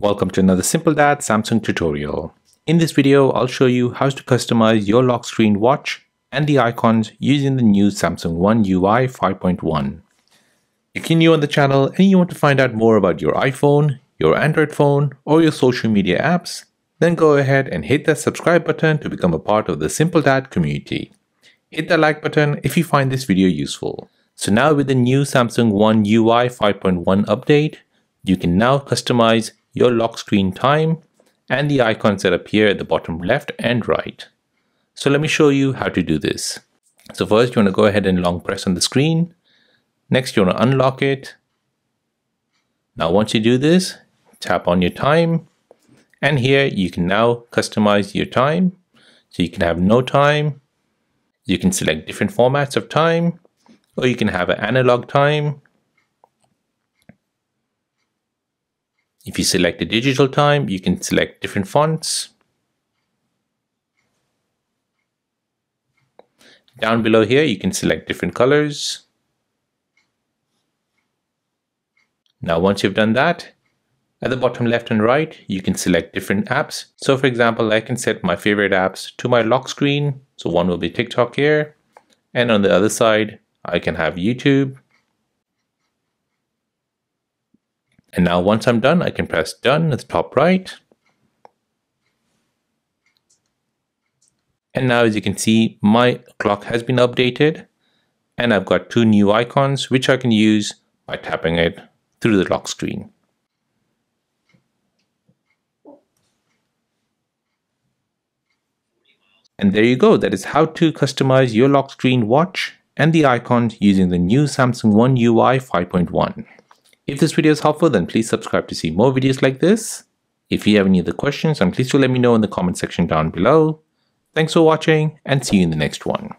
Welcome to another Simple Dad Samsung tutorial. In this video, I'll show you how to customize your lock screen watch and the icons using the new Samsung One UI 5.1. If you're new on the channel and you want to find out more about your iPhone, your Android phone, or your social media apps, then go ahead and hit that subscribe button to become a part of the Simple Dad community. Hit the like button if you find this video useful. So now with the new Samsung One UI 5.1 update, you can now customize your lock screen time and the icons that appear at the bottom left and right. So let me show you how to do this. So first you want to go ahead and long press on the screen. Next you want to unlock it. Now once you do this, tap on your time and here you can now customize your time. So you can have no time, you can select different formats of time, or you can have an analog time, If you select a digital time, you can select different fonts. Down below here, you can select different colors. Now, once you've done that, at the bottom left and right, you can select different apps. So for example, I can set my favorite apps to my lock screen. So one will be TikTok here. And on the other side, I can have YouTube. And now once I'm done, I can press done at the top right. And now as you can see, my clock has been updated and I've got two new icons which I can use by tapping it through the lock screen. And there you go, that is how to customize your lock screen watch and the icons using the new Samsung One UI 5.1. If this video is helpful, then please subscribe to see more videos like this. If you have any other questions, then please do let me know in the comment section down below. Thanks for watching and see you in the next one.